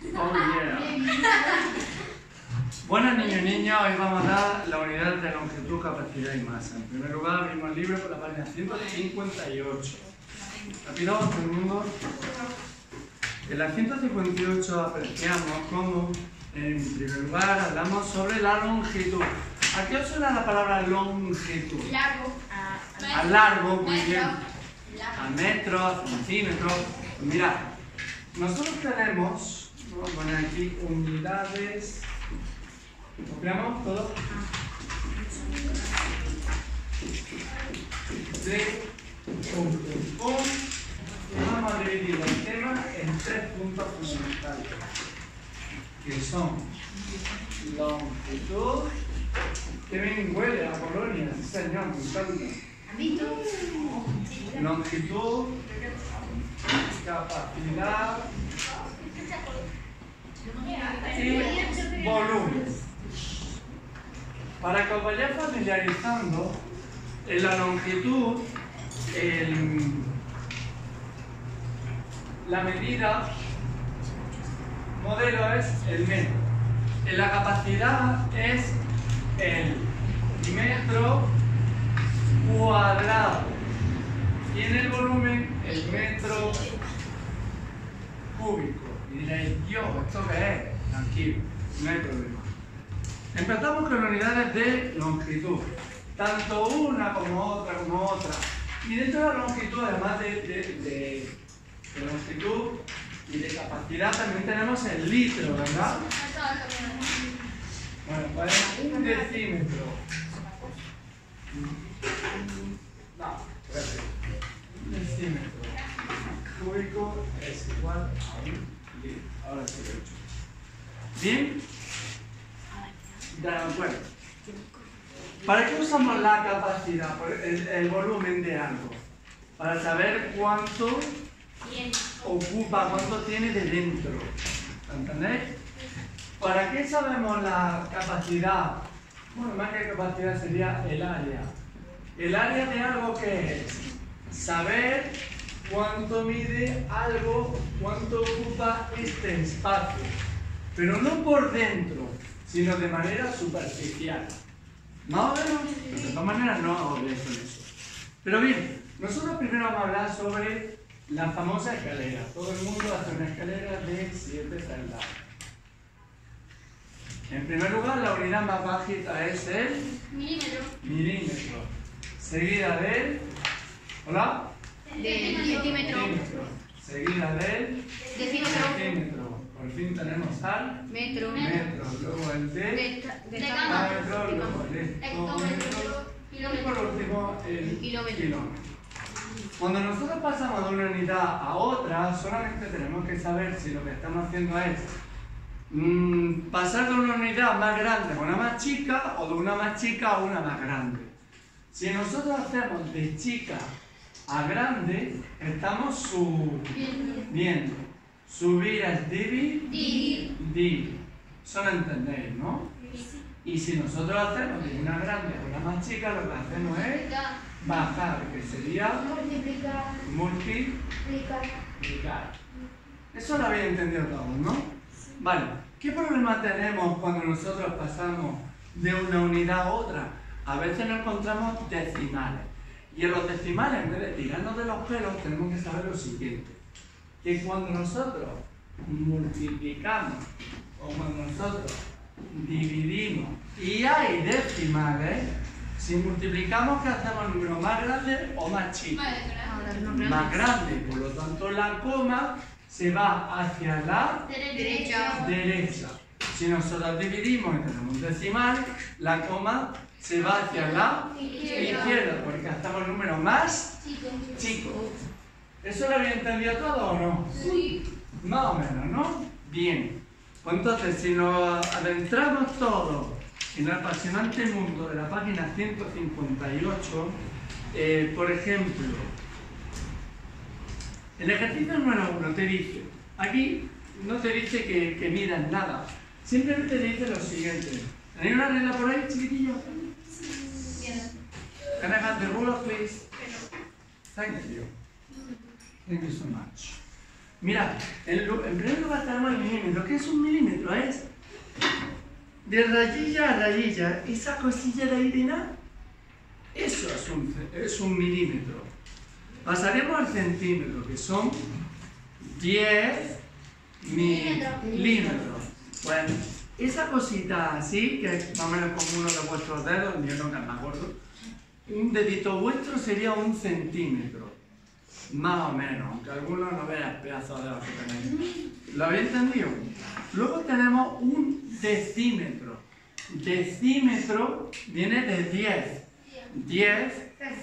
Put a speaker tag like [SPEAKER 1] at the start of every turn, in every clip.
[SPEAKER 1] Oh yeah. Buenas niños y niñas, hoy vamos a dar la unidad de longitud, capacidad y masa. En primer lugar, abrimos el libro por la página 158. Rápido, todo el mundo. En la 158 apreciamos cómo, en primer lugar, hablamos sobre la longitud. ¿A qué os suena la palabra longitud?
[SPEAKER 2] Largo.
[SPEAKER 1] A largo, muy bien. A metros, a centímetros. Pues Mirad, nosotros tenemos, vamos a poner aquí unidades. ¿Copiamos todo? De vamos a dividir el tema en tres puntos fundamentales, que son longitud, que bien huele a Polonia, señor, me encanta. Longitud, capacidad y volumen. Para que os vayáis familiarizando, en la longitud, la medida modelo es el metro. En la capacidad es el metro cuadrado. Y en el volumen, el metro cúbico. Y diréis, Dios, ¿esto qué es? Tranquilo, no hay problema. Empezamos con unidades de longitud. Tanto una como otra, como otra. Y dentro de la longitud, además de, de- longitud y de capacidad, también tenemos el litro, ¿verdad? Bueno, pues es un decímetro. No. Un decímetro cúbico es igual a un litro. Ahora sí lo he hecho. ¿Bien? De acuerdo. ¿Para qué usamos la capacidad, el, el volumen de algo? Para saber cuánto ocupa, cuánto tiene de dentro. ¿Entendéis? ¿Para qué sabemos la capacidad? Bueno, más que capacidad sería el área. El área de algo que es saber cuánto mide algo, cuánto ocupa este espacio. Pero no por dentro, sino de manera superficial. Más o menos, pero de todas maneras no hago eso en eso. Pero bien, nosotros primero vamos a hablar sobre la famosa escalera. Todo el mundo hace una escalera de 7 peldaños. En primer lugar, la unidad más bajita es el
[SPEAKER 2] Milímetro.
[SPEAKER 1] milímetro, seguida del... ¿Hola?
[SPEAKER 2] De centímetro.
[SPEAKER 1] Seguida del
[SPEAKER 2] Decímetro.
[SPEAKER 1] centímetro. Por fin tenemos al
[SPEAKER 3] Metro.
[SPEAKER 1] metro, luego el de...
[SPEAKER 3] Deta-
[SPEAKER 1] Decámetro, luego el hectómetro y por último el
[SPEAKER 3] Kilómetro.
[SPEAKER 1] kilómetro. Cuando nosotros pasamos de una unidad a otra, solamente tenemos que saber si lo que estamos haciendo es mm, pasar de una unidad más grande a una más chica o de una más chica a una más grande. Si nosotros hacemos de chica a grande, estamos subiendo. Subir es dividir.
[SPEAKER 2] Dividir.
[SPEAKER 1] Eso lo entendéis, ¿no? Y si nosotros hacemos de una grande a una más chica, lo que hacemos es bajar, que sería
[SPEAKER 2] Multiplicar.
[SPEAKER 1] multiplicar. Eso lo habéis entendido todos, ¿no? Vale. ¿Qué problema tenemos cuando nosotros pasamos de una unidad a otra? A veces nos encontramos decimales. Y en los decimales, en vez de tirarnos de los pelos, tenemos que saber lo siguiente. Que cuando nosotros multiplicamos o cuando nosotros dividimos y hay decimales, si multiplicamos, ¿qué hacemos? ¿Número más grande o más chico?
[SPEAKER 3] Es más
[SPEAKER 1] más
[SPEAKER 3] grande.
[SPEAKER 1] por lo tanto la coma se va hacia la
[SPEAKER 2] Derecha.
[SPEAKER 1] derecha. Si nosotros dividimos y tenemos un decimal, la coma se va hacia la
[SPEAKER 2] Izquierda.
[SPEAKER 1] el número más chico. ¿Eso lo habéis entendido todo o no?
[SPEAKER 2] Sí.
[SPEAKER 1] Más o menos, ¿no? Bien. Pues entonces, si nos adentramos todos en el apasionante mundo de la página 158, eh, por ejemplo, el ejercicio número uno te dice, aquí no te dice que, que midas nada, simplemente te dice lo siguiente. ¿Tenéis una regla por ahí, chiquitillos? Can I have the ruler, please? Thank you. Thank you so much. Mira, en, en primer lugar tenemos el milímetro. ¿Qué es un milímetro? Es de rayilla a rayilla. Esa cosilla de nada, eso es un, es un milímetro. Pasaremos al centímetro, que son 10 milímetros. Bueno, esa cosita así, que es más o menos como uno de vuestros dedos, yo no que es más gordo, un dedito vuestro sería un centímetro. Más o menos, aunque algunos no vean pedazos de dedos que tenéis. ¿Lo habéis entendido? Luego tenemos un decímetro. Decímetro viene de 10. 10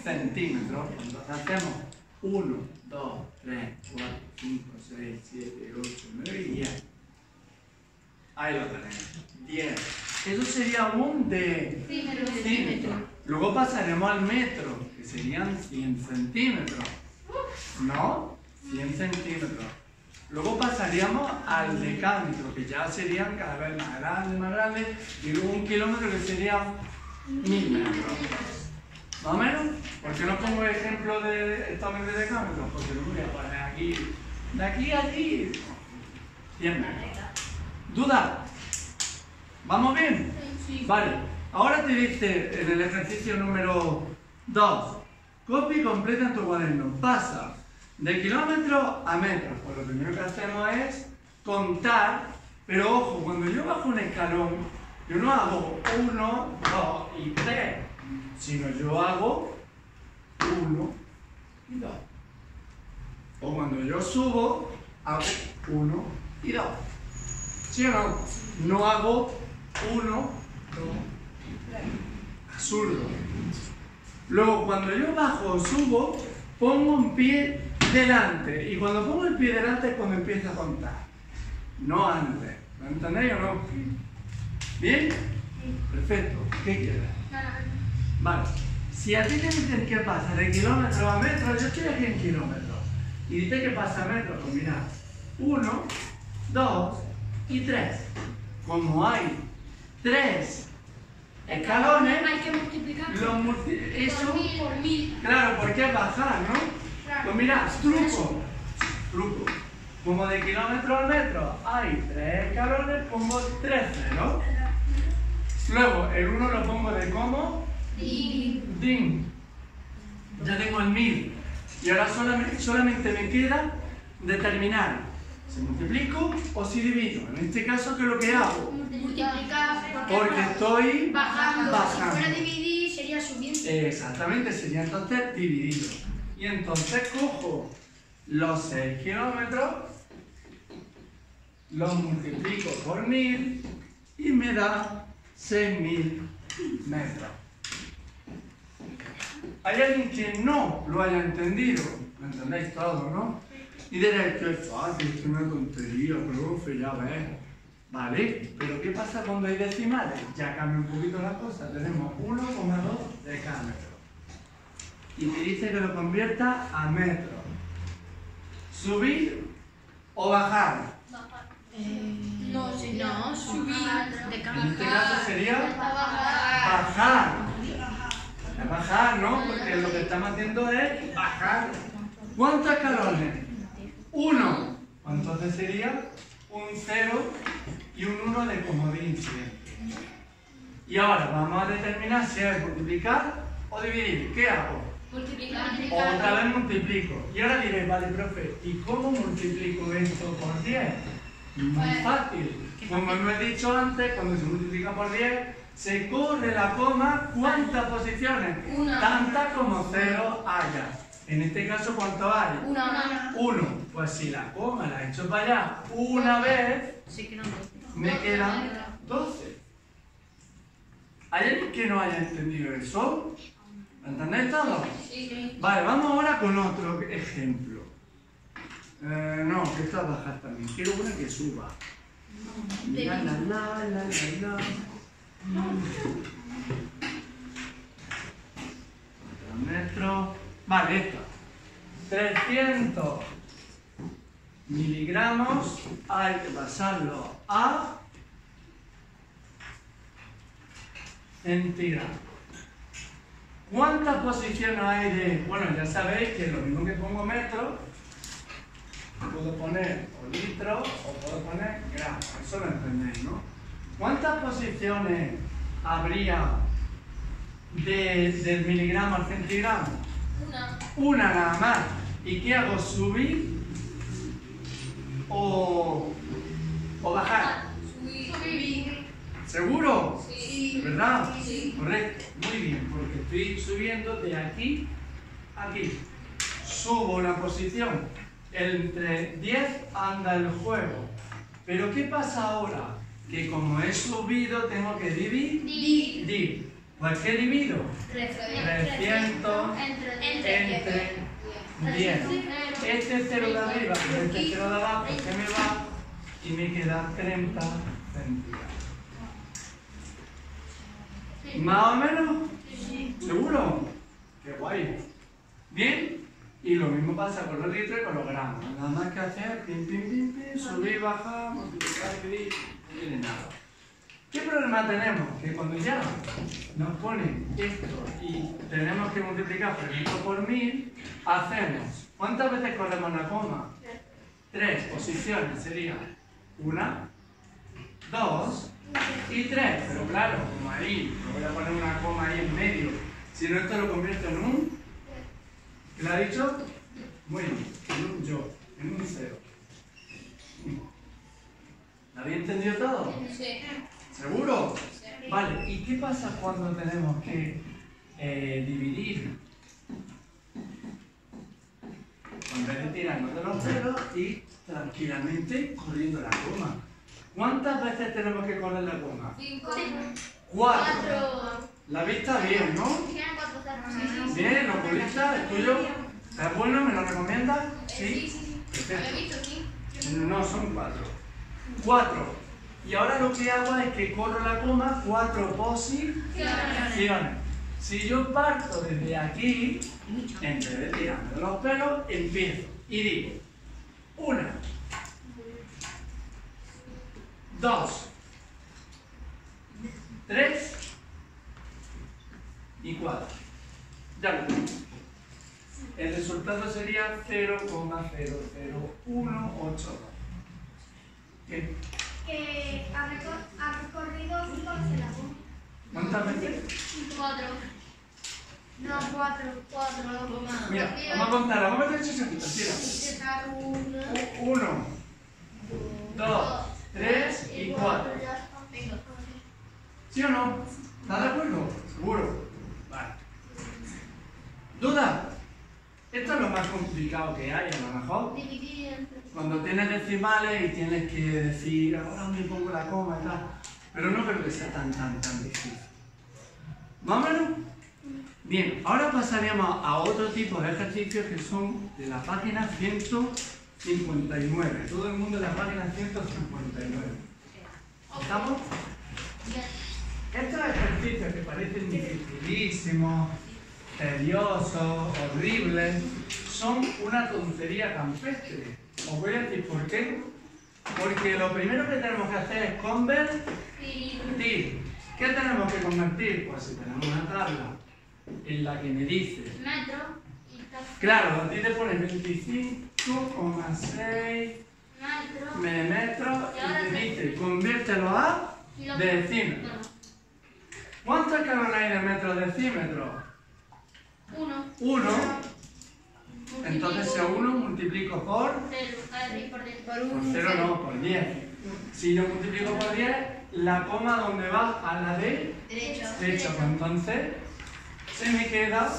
[SPEAKER 1] centímetros. Entonces hacemos 1, 2, 3, 4, 5, 6, 7, 8, 9 y 10. Ahí lo tenéis. 10. Eso sería un decímetro. Luego pasaremos al metro, que serían 100 centímetros. ¿No? 100 centímetros. Luego pasaríamos al decámetro, que ya serían cada vez más grandes, más grandes, y luego un kilómetro que sería mil metros. ¿Más o menos? ¿Por qué no pongo ejemplo de estamen de decámetros? Porque lo voy a poner aquí, de aquí a allí, 100 metros. ¿Duda? ¿Vamos bien? Vale, ahora te dice en el ejercicio número 2, copia y completa en tu cuaderno. Pasa de kilómetros a metros. Pues lo primero que hacemos es contar, pero ojo, cuando yo bajo un escalón, yo no hago 1, 2 y 3, sino yo hago 1 y 2. O cuando yo subo, hago 1 y 2. ¿Sí o no? No hago 1, 2, 3. Absurdo. Luego, cuando yo bajo o subo, pongo un pie delante. Y cuando pongo el pie delante es cuando empiezo a contar. No antes. ¿Lo entendéis o no? ¿Bien? Perfecto. ¿Qué quieres? Vale. Si a ti te dicen que pasa de kilómetros a metros, yo estoy aquí en kilómetros. Y dice que pasa a metros, pues mira, 1, 2 y 3. Como hay 3 escalones,
[SPEAKER 2] Hay que multiplicar
[SPEAKER 1] eso,
[SPEAKER 2] por mil. Por mil.
[SPEAKER 1] claro, porque es bajar, ¿no? Pues mira, truco, truco. Como de kilómetro al metro hay 3 escalones, pongo 3 ceros. Luego, el 1 lo pongo de cómo,
[SPEAKER 2] Y
[SPEAKER 1] Din. Ya tengo el 1000. Y ahora solamente, solamente me queda determinar si multiplico o si divido. En este caso, ¿qué es lo que hago?
[SPEAKER 2] multiplicar
[SPEAKER 1] Porque estoy
[SPEAKER 2] bajando. Si fuera dividir sería subiendo.
[SPEAKER 1] Exactamente, sería entonces dividido. Y entonces cojo los 6 kilómetros, los multiplico por 1000 y me da 6000 metros. Hay alguien que no lo haya entendido, ¿me entendéis todo, no? Y que es fácil, que es una tontería, profe, ya ves. Vale, pero ¿qué pasa cuando hay decimales? Ya cambia un poquito la cosa. Tenemos 1,2 decámetros. Y me dice que lo convierta a metros. ¿Subir o bajar?
[SPEAKER 2] No, si no, subir. De
[SPEAKER 1] En este caso sería
[SPEAKER 2] bajar.
[SPEAKER 1] bajar. Es bajar, ¿no? Porque lo que estamos haciendo es bajar. ¿Cuántos escalones? Uno. Pues Entonces sería un 0 y un 1 de comodín. Y ahora vamos a determinar si es multiplicar o dividir. ¿Qué hago?
[SPEAKER 2] Multiplicar.
[SPEAKER 1] Otra vez multiplico. Y ahora diréis, vale, profe, ¿y cómo multiplico esto por 10? Muy fácil. Como os he dicho antes, cuando se multiplica por 10, se corre la coma, ¿cuántas posiciones?
[SPEAKER 2] Una.
[SPEAKER 1] Tantas como cero haya. En este caso, ¿cuánto hay?
[SPEAKER 2] Una.
[SPEAKER 1] Uno. Pues si la coma la he hecho para allá una vez,
[SPEAKER 2] Sí que no.
[SPEAKER 1] me quedan 12. ¿Hay alguien que no haya entendido eso? ¿Lo entendéis todo?
[SPEAKER 2] Sí.
[SPEAKER 1] Vale, vamos ahora con otro ejemplo. Eh, no, que esta es bajar también. Quiero una que suba. La, la, la, la, la, la. Otro metro. Vale, esta. 300 miligramos hay que pasarlo a centígrados. ¿Cuántas posiciones hay de.? Bueno, ya sabéis que lo mismo que pongo metro, puedo poner o litro o puedo poner gramos. Eso lo entendéis, ¿no? ¿Cuántas posiciones habría de, del miligramo al centigramo?
[SPEAKER 2] Una.
[SPEAKER 1] Una nada más. ¿Y qué hago? ¿Subir o, o bajar?
[SPEAKER 2] Subir.
[SPEAKER 1] ¿Seguro?
[SPEAKER 2] Sí.
[SPEAKER 1] ¿Verdad?
[SPEAKER 2] Sí.
[SPEAKER 1] Correcto. Muy bien, porque estoy subiendo de aquí a aquí. Subo una posición. Entre 10 anda el juego. Pero ¿qué pasa ahora? Que como he subido tengo que dividir.
[SPEAKER 2] Dividir.
[SPEAKER 1] Pues ¿qué divido?
[SPEAKER 2] 300
[SPEAKER 1] Entre 10. Este cero de arriba y este cero de abajo se me va y me queda 30 centígrados. ¿Más o menos? ¿Seguro? Qué guay. ¿Bien? Y lo mismo pasa con los litros y con los gramos. Nada más que hacer, pim, pim, pim, pim, subir, bajar, multiplicar, dividir, no tiene nada. ¿Qué problema tenemos? Que cuando ya nos ponen esto y tenemos que multiplicar por mil, hacemos. ¿Cuántas veces corremos la coma? Tres posiciones serían una, dos y tres. Pero claro, como ahí, no voy a poner una coma ahí en medio. Si no, esto lo convierto en un. ¿Qué le ha dicho? Muy bien, en un yo, en un cero. ¿Lo había entendido todo?
[SPEAKER 2] Sí.
[SPEAKER 1] ¿Seguro? Vale, ¿y qué pasa cuando tenemos que eh, dividir? En vez de tirarnos de los ceros y tranquilamente corriendo la coma. ¿Cuántas veces tenemos que correr la coma?
[SPEAKER 2] Cinco.
[SPEAKER 1] Cuatro. La vista bien, ¿no? Bien, oculista, ¿es tuyo? ¿Es bueno? ¿Me lo recomiendas?
[SPEAKER 2] Sí, sí, sí.
[SPEAKER 1] Perfecto.
[SPEAKER 2] Sí.
[SPEAKER 1] No, son cuatro. Cuatro. Y ahora lo que hago es que corro la coma cuatro posiciones. Si yo parto desde aquí, en vez de los pelos, empiezo y digo una, dos, tres y cuatro. Ya lo tengo. El resultado sería 0,0018.
[SPEAKER 3] 4,
[SPEAKER 2] 4,
[SPEAKER 1] Mira, vamos a contar, vamos a meter chichonquitos, tira. 1, 2, 3 y
[SPEAKER 2] 4.
[SPEAKER 1] ¿Sí o no? ¿Estás de acuerdo? Seguro. Vale. ¿Duda? Esto es lo más complicado que hay, a lo mejor. Cuando tienes decimales y tienes que decir, ahora dónde pongo la coma y tal. Pero no creo que sea tan, tan, tan difícil. Vámonos. Bien, ahora pasaríamos a otro tipo de ejercicios que son de la página 159. Todo el mundo de la página 159. ¿Estamos? Estos ejercicios que parecen dificilísimos, tediosos, horribles, son una tontería campestre. Os voy a decir por qué. Porque lo primero que tenemos que hacer es convertir. ¿Qué tenemos que convertir? Pues si tenemos una tabla en la que me dice,
[SPEAKER 2] Metro.
[SPEAKER 1] Claro, a ti te pone 25,6
[SPEAKER 2] Metro.
[SPEAKER 1] metros y te dice, conviértelo a decímetro. ¿Cuántos escalones hay de metro decímetro?
[SPEAKER 2] Uno.
[SPEAKER 1] Uno.
[SPEAKER 2] Multiplico.
[SPEAKER 1] Entonces si a uno multiplico por,
[SPEAKER 2] Cero. A ver, por
[SPEAKER 1] cero no, por 10. Si yo multiplico por 10, la coma donde va a la de
[SPEAKER 2] Derecho.
[SPEAKER 1] derecha, pues entonces se me queda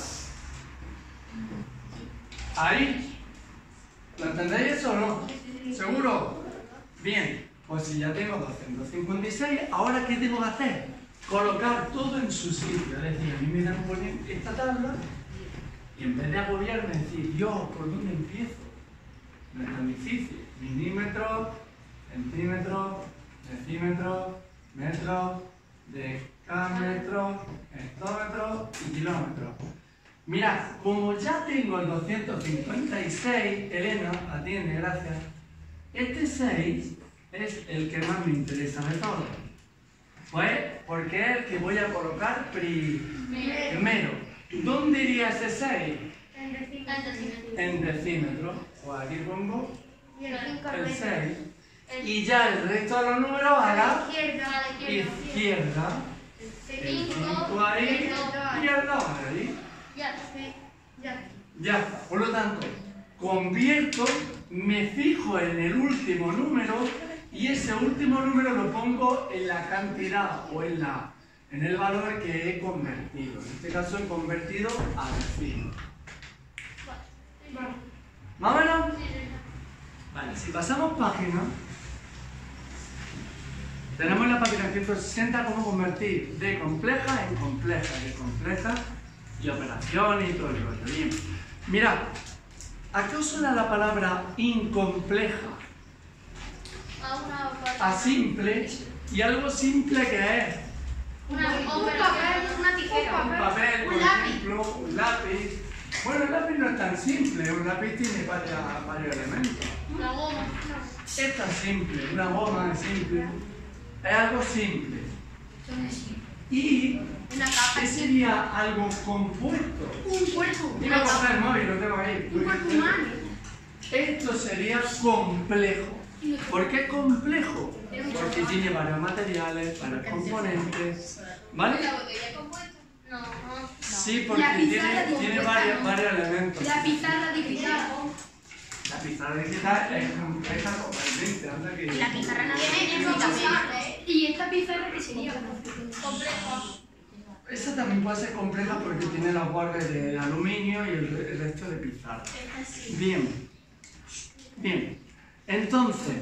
[SPEAKER 1] ahí. ¿Lo entendéis o no? ¿Seguro? Bien, pues si ya tengo 256, ¿ahora qué tengo que hacer? Colocar todo en su sitio. Es decir, a mí me dan por esta tabla y en vez de agobiarme, decir, Dios, ¿por dónde empiezo? No es tan difícil. Milímetros, centímetros, decímetros, metros, decámetros, hectómetros y kilómetros. Mirad, como ya tengo el 256, Elena, atiende, gracias. Este 6 es el que más me interesa de todos. Pues porque es el que voy a colocar primero. ¿Dónde iría ese 6?
[SPEAKER 3] En decimos.
[SPEAKER 2] Antes de
[SPEAKER 1] En decímetros. Pues aquí pongo
[SPEAKER 3] el 5 al
[SPEAKER 1] el
[SPEAKER 3] medio.
[SPEAKER 1] 6.
[SPEAKER 2] El
[SPEAKER 1] Y ya el resto de los números a
[SPEAKER 3] A
[SPEAKER 1] la
[SPEAKER 3] la izquierda.
[SPEAKER 2] a la izquierda.
[SPEAKER 1] Izquierda. El 5 ahí y el 2 ahí.
[SPEAKER 2] Ya.
[SPEAKER 3] Sí, ya.
[SPEAKER 1] Ya está. Por lo tanto, convierto, me fijo en el último número y ese último número lo pongo en la cantidad o en, la, en el valor que he convertido. En este caso he convertido a decir. ¿Más o menos? Vale, si pasamos página, tenemos en la página 160 cómo convertir de compleja en compleja, de compleja y operaciones y todo el rollo. Bien. Mirad, ¿a qué os suena la palabra incompleja?
[SPEAKER 2] A una
[SPEAKER 1] simple y algo simple que es.
[SPEAKER 2] Una
[SPEAKER 3] Un papel, una tijera.
[SPEAKER 1] Un papel, por
[SPEAKER 3] Un lápiz.
[SPEAKER 1] ejemplo, un lápiz. Bueno, el lápiz no es tan simple, un lápiz tiene varios elementos.
[SPEAKER 2] La goma.
[SPEAKER 1] Esta es simple, una goma es simple. Es algo simple. Y. ¿qué sería algo compuesto?
[SPEAKER 3] Un cuerpo.
[SPEAKER 1] Coger el móvil, lo tengo ahí.
[SPEAKER 3] Un cuerpo humano.
[SPEAKER 1] Esto sería complejo. ¿Por qué complejo? Porque tiene varios materiales, varios componentes. ¿Vale?
[SPEAKER 2] No. no.
[SPEAKER 1] Sí, porque
[SPEAKER 3] La
[SPEAKER 1] tiene,
[SPEAKER 3] de
[SPEAKER 1] tiene
[SPEAKER 3] compuesta,
[SPEAKER 1] varios, varios elementos.
[SPEAKER 3] La pizarra digital.
[SPEAKER 1] La pizarra digital es compleja totalmente. Anda que...
[SPEAKER 3] La pizarra no tiene también. ¿Y esta pizarra qué sería?
[SPEAKER 2] Complejo.
[SPEAKER 1] Esa también puede ser compleja porque tiene los bordes de aluminio y el, re- el resto de pizarra. Bien. Bien. Entonces,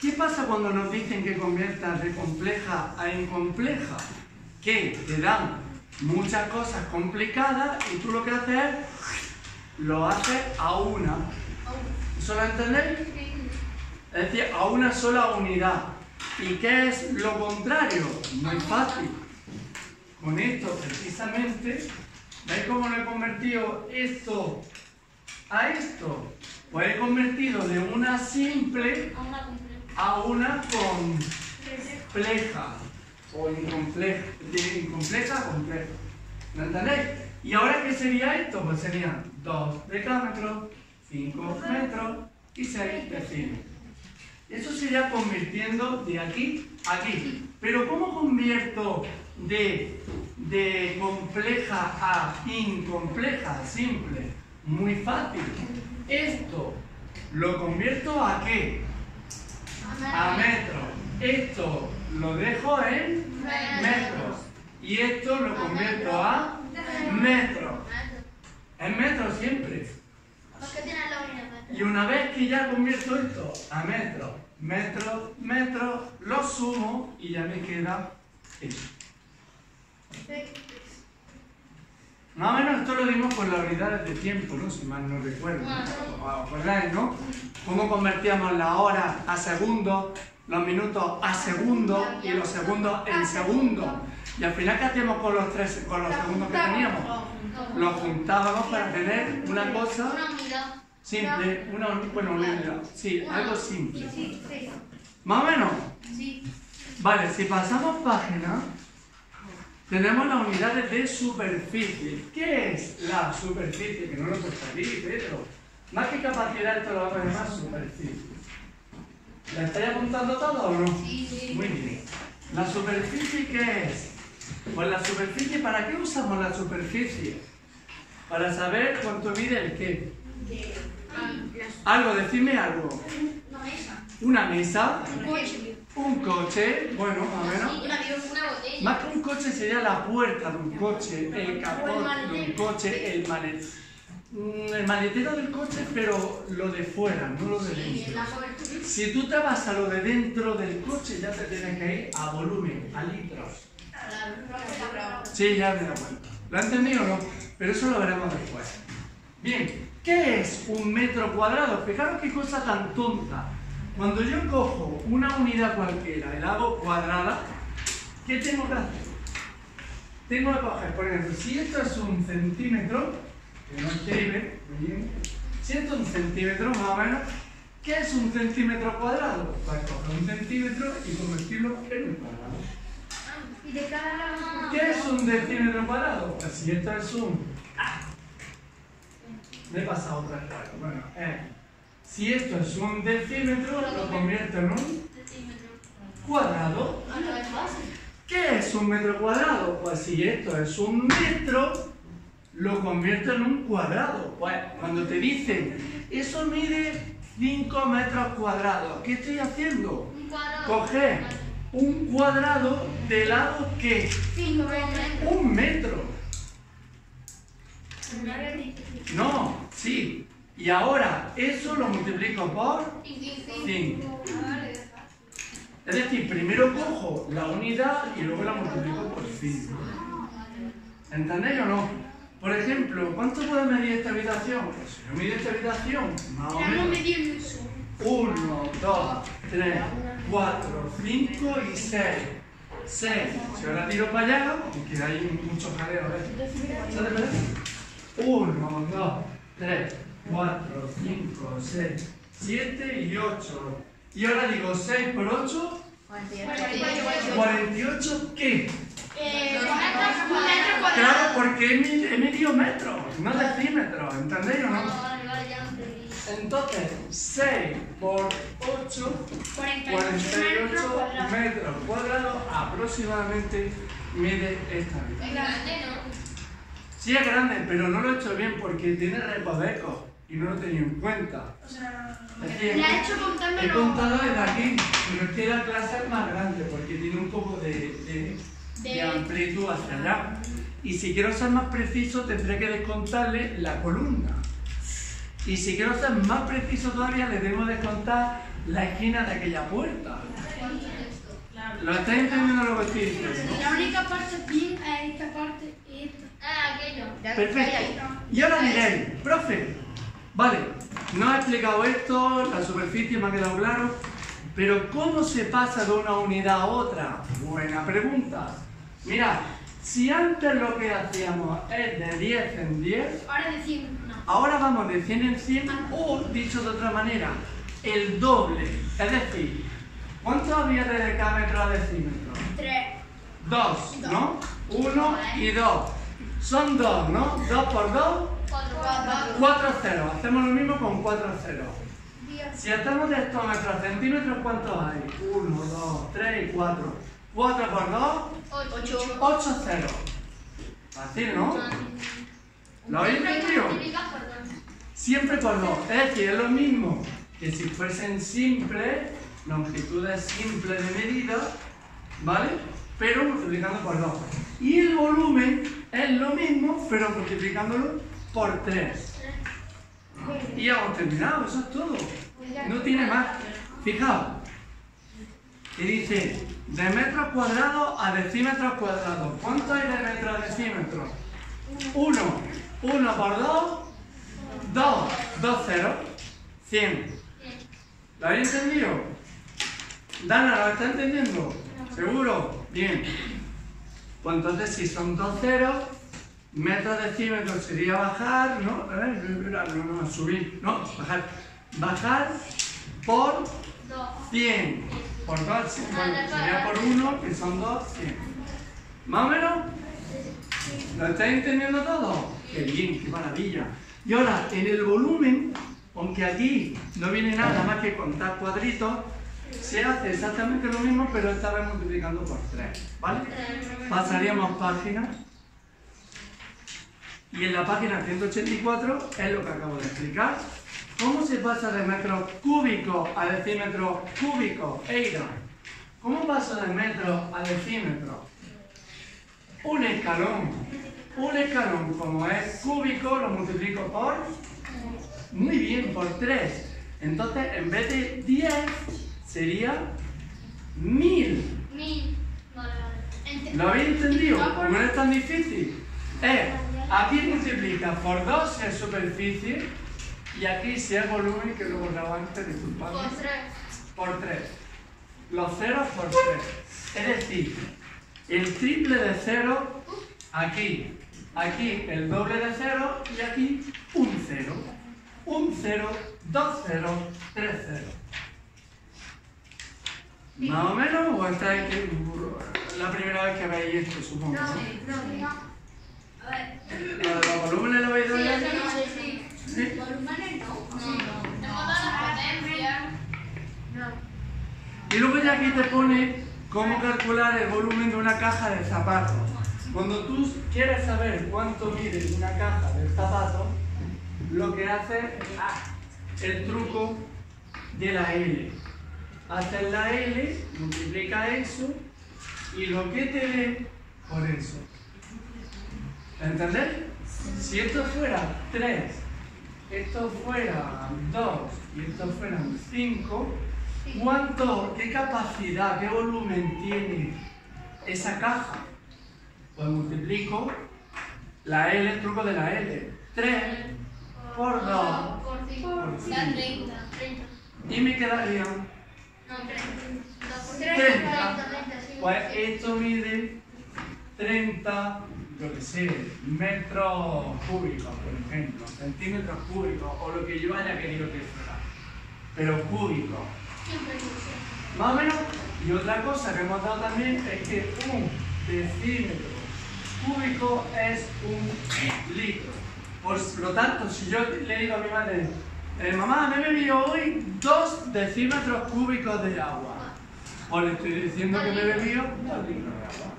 [SPEAKER 1] ¿qué pasa cuando nos dicen que conviertas de compleja a incompleja? Que te dan muchas cosas complicadas y tú lo que haces es lo haces a una. ¿Eso lo entendéis? Es decir, a una sola unidad. ¿Y qué es lo contrario? Muy fácil. Con esto precisamente, ¿veis cómo lo he convertido esto a esto? Pues he convertido de una simple
[SPEAKER 2] A una compleja.
[SPEAKER 1] O incompleja. De incompleja a compleja. ¿Me entendéis? ¿Y ahora qué sería esto? Pues serían 2 decámetros, 5 metros y 6 decímetros. Eso sería convirtiendo de aquí a aquí. Pero ¿cómo convierto de, de compleja a incompleja, simple? Muy fácil. Esto lo convierto a qué? A metros. Esto lo dejo en metros. Y esto lo convierto a metros. En metros siempre. Y una vez que ya convierto esto a metros, metros, metros, lo sumo y ya me queda esto. Más o menos esto lo dimos con las unidades de tiempo, ¿no? Si mal no recuerdo. ¿Os acordáis, no? Cómo convertíamos las horas a segundos, los minutos a segundos y los segundos en segundos. Y al final, ¿qué hacíamos con los, tres, con los segundos que teníamos? Los juntábamos para tener una cosa
[SPEAKER 2] Una unidad.
[SPEAKER 1] simple, una, bueno, una unidad. Sí, algo simple. Más o menos. Vale, si pasamos página, tenemos las unidades de superficie. ¿Qué es la superficie? Que no lo aquí, Pedro. Más que capacidad, esto lo vamos a llamar superficie. ¿La estáis apuntando todo o no?
[SPEAKER 2] Sí, sí.
[SPEAKER 1] Muy bien. ¿La superficie qué es? Pues la superficie, ¿para qué usamos la superficie? Para saber cuánto mide el qué. Algo, decidme algo. Una mesa, un coche, bueno, más o menos.
[SPEAKER 2] Un una.
[SPEAKER 1] Más que un coche sería la puerta de un coche, el capot de un coche, el maletero. El maletero del coche, pero lo de fuera, no lo de dentro. Si tú te vas a lo de dentro del coche, ya te tienes que ir a volumen, a litros. Sí, ya me dado cuenta. ¿Lo has entendido o no? Pero eso lo veremos después. Bien, ¿qué es un metro cuadrado? Fijaros qué cosa tan tonta. Cuando yo cojo una unidad cualquiera y la hago cuadrada, ¿qué tengo que hacer? Tengo que coger, por ejemplo, si esto es un centímetro, que no escribe, muy bien, si esto es un centímetro más o menos, ¿qué es un centímetro cuadrado? Pues coger un centímetro y convertirlo en un cuadrado.
[SPEAKER 3] Y de cada lado.
[SPEAKER 1] ¿Qué es un decímetro cuadrado? Pues si esto es un... Me he pasado otra vez. Bueno, es Si esto es un decímetro, lo convierto en un cuadrado.
[SPEAKER 2] Es fácil.
[SPEAKER 1] ¿Qué es un metro cuadrado? Pues si esto es un metro, lo convierto en un cuadrado. Pues cuando te dicen, eso mide 5 metros cuadrados, ¿qué estoy haciendo?
[SPEAKER 2] Un cuadrado.
[SPEAKER 1] Coger un cuadrado de lado que
[SPEAKER 3] Cinco.
[SPEAKER 1] un metro. No, sí. Y ahora eso lo multiplico por
[SPEAKER 2] Y- y- y-
[SPEAKER 1] 5. Es decir, primero cojo la unidad y luego la multiplico por 5. ¿Entendéis o no? Por ejemplo, ¿cuánto puede medir esta habitación? Pues si yo mido esta habitación, más o menos.
[SPEAKER 3] me dio mucho.
[SPEAKER 1] 1, 2, 3, 4, 5 y 6. 6. Si ahora tiro para allá, porque hay muchos jaleos, ¿ves? 1, 2, 3, 4, 5, 6, 7 y 8. Y ahora digo 6 por 8, 48, ¿qué?
[SPEAKER 3] Eh.
[SPEAKER 1] Claro, porque he medido metros, no decímetros, ¿entendéis o
[SPEAKER 2] No.
[SPEAKER 1] Entonces, 6 por 8 48 metros cuadrados aproximadamente mide esta
[SPEAKER 2] Es
[SPEAKER 1] habitación.
[SPEAKER 2] grande, ¿no?
[SPEAKER 1] Sí es grande, pero no lo he hecho bien porque tiene recovecos y no lo he tenido en cuenta. Es decir,
[SPEAKER 3] La he hecho
[SPEAKER 1] he contado desde aquí, pero es que la clase es más grande porque tiene un poco de, de- de
[SPEAKER 3] De-
[SPEAKER 1] amplitud hacia allá. Y si quiero ser más preciso, tendré que descontarle la columna. Y si quiero ser más preciso todavía, le debo descontar la esquina de aquella puerta. ¿Lo estáis entendiendo lo que estoy diciendo?
[SPEAKER 3] La única parte bien es esta parte y esta.
[SPEAKER 2] Ah, aquello.
[SPEAKER 1] Perfecto. Y ahora diréis, profe, vale, no ha explicado esto, la superficie me ha quedado claro, pero ¿cómo se pasa de una unidad a otra? Buena pregunta. Mira, si antes lo que hacíamos es de 10 en 10,
[SPEAKER 3] Ahora decimos no.
[SPEAKER 1] ahora vamos de 100 en 100 o, dicho de otra manera, el doble. Es decir, ¿cuánto había de decámetro a decímetro?
[SPEAKER 3] Tres.
[SPEAKER 1] Dos, ¿no? Uno y dos. Son dos, ¿no? Dos por dos,
[SPEAKER 2] Cuatro, cuatro.
[SPEAKER 1] cuatro ceros. Hacemos lo mismo con cuatro ceros. Si hacemos de hectómetros a centímetros, ¿cuántos hay? Uno, dos, tres y cuatro. Cuatro por dos,
[SPEAKER 2] Ocho.
[SPEAKER 1] ocho ceros. Fácil, ¿no? ¿Lo habéis entendido? Siempre por dos. Es decir, es lo mismo que si fuesen simples, longitudes simples de medida, ¿vale? Pero multiplicando por dos. Y el volumen es lo mismo, pero multiplicándolo por tres. Y hemos terminado, eso es todo. No tiene más. Fijaos. Y dice, de metros cuadrados a decímetros cuadrados. ¿Cuánto hay de metros a decímetros? Uno. Uno por dos, dos. Dos ceros. Cien. ¿Lo habéis entendido? Dana, ¿lo está entendiendo? ¿Seguro? Bien. Pues entonces si son dos ceros, metros decímetros sería bajar, ¿no? Eh, No, no, subir, no, bajar. Bajar por
[SPEAKER 2] Dos.
[SPEAKER 1] 100 por 2, bueno, sería por 1, que son 2, 100. ¿Más o menos? ¿Lo estáis entendiendo todo? ¡Qué bien, qué maravilla! Y ahora, en el volumen, aunque aquí no viene nada más que contar cuadritos, se hace exactamente lo mismo, pero esta vez multiplicando por 3, ¿vale? Pasaríamos página. Y en la página 184 es lo que acabo de explicar. ¿Cómo se pasa de metros cúbicos a decímetros cúbicos? Eira, ¿cómo paso de metros a decímetros? Un escalón. Un escalón, como es cúbico, lo multiplico por... Muy bien, por 3. Entonces, en vez de 10, sería 1000.
[SPEAKER 2] Mil. Vale, vale.
[SPEAKER 1] ¿Lo habéis entendido? No es tan difícil. Es, aquí multiplica por 2 si es superficie y aquí si es volumen, que lo borraba antes, disculpadme,
[SPEAKER 2] Por tres.
[SPEAKER 1] por 3. Los ceros por 3. Es decir, el triple de cero aquí, aquí el doble de cero y aquí un cero. Un cero, dos ceros, tres ceros. ¿Más o menos? ¿O esta es que- la primera vez que veis esto, supongo? ¿no?
[SPEAKER 3] A ver.
[SPEAKER 1] ¿Lo de los volúmenes lo habéis?
[SPEAKER 2] Sí, no, sí.
[SPEAKER 3] No.
[SPEAKER 2] No, no. No.
[SPEAKER 1] Y luego ya aquí te pone cómo calcular el volumen de una caja de zapatos. Cuando tú quieres saber cuánto mide una caja de zapatos, lo que haces es ah, el truco de la L. Haces la L, multiplica eso y lo que te dé por eso. ¿Entendés? Si esto fuera 3, esto fuera 2 y esto fueran 5, ¿cuánto, qué capacidad, qué volumen tiene esa caja? Pues multiplico la L, el truco de la L. 3 por 2
[SPEAKER 2] Por cinco.
[SPEAKER 1] Por
[SPEAKER 2] Da
[SPEAKER 1] cinco.
[SPEAKER 2] 30. 30.
[SPEAKER 1] y me quedaría
[SPEAKER 2] No, 30. Da por
[SPEAKER 1] 30.
[SPEAKER 2] 30, 30, sí.
[SPEAKER 1] Pues esto mide 30, yo que sé, metros cúbicos, por ejemplo, centímetros cúbicos, o lo que yo haya querido que fuera, pero cúbicos. Más o menos. Y otra cosa que hemos dado también es que un decímetro cúbico es un litro. Por lo tanto, si yo le digo a mi madre, eh, mamá, me he bebido hoy dos decímetros cúbicos de agua, pues le estoy diciendo que me he bebido dos litros de agua.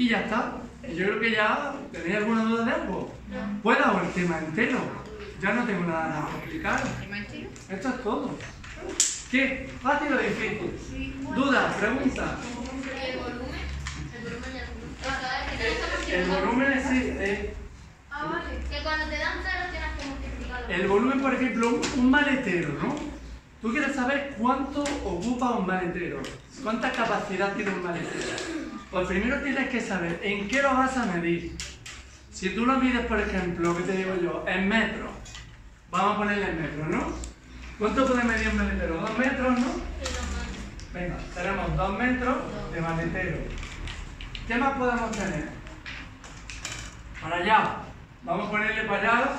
[SPEAKER 1] Y ya está. Yo creo que ya tenéis alguna duda de algo.
[SPEAKER 2] No.
[SPEAKER 1] Puedo hago el tema entero. Ya no tengo nada más que explicar.
[SPEAKER 4] entero?
[SPEAKER 1] Esto es todo. ¿Qué? ¿Fácil o difícil? ¿Dudas? ¿Preguntas?
[SPEAKER 2] ¿Y el volumen? El volumen ya Ah, es
[SPEAKER 1] El volumen existe.
[SPEAKER 3] Ah, vale.
[SPEAKER 2] Que cuando te dan cero tienes que multiplicarlo.
[SPEAKER 1] El volumen, por ejemplo, un, un maletero, ¿no? Tú quieres saber cuánto ocupa un maletero. ¿Cuánta capacidad tiene un maletero? Pues primero tienes que saber en qué lo vas a medir. Si tú lo mides, por ejemplo, ¿qué te digo yo? En metros. Vamos a ponerle en metros, ¿no? ¿Cuánto puede medir un maletero? ¿Dos metros, no? Venga, tenemos dos metros de maletero. ¿Qué más podemos tener? Para allá. Vamos a ponerle para allá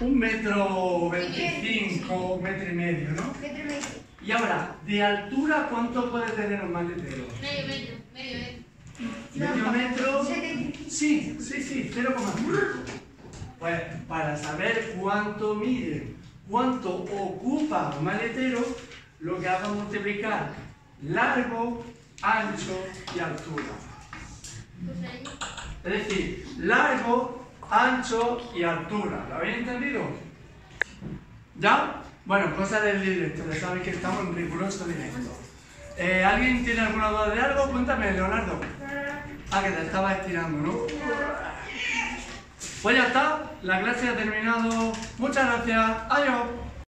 [SPEAKER 1] un metro veinticinco, un metro y medio, ¿no?
[SPEAKER 3] ¿Qué te me dice?
[SPEAKER 1] Y ahora, de altura, ¿cuánto puede tener un maletero?
[SPEAKER 2] Medio, medio, medio, medio.
[SPEAKER 1] ¿Medio metro? Sí, sí, sí, 0,5. Pues para saber cuánto mide, cuánto ocupa un maletero, lo que hago es multiplicar largo, ancho y altura.
[SPEAKER 2] Pues.
[SPEAKER 1] Es decir, largo, ancho y altura. ¿Lo habéis entendido? ¿Ya? Bueno, cosa del directo, ya sabéis que estamos en riguroso directo. Eh, ¿Alguien tiene alguna duda de algo? Cuéntame, Leonardo. Ah, que te estabas estirando, ¿no? Pues ya está, la clase ha terminado. Muchas gracias. Adiós.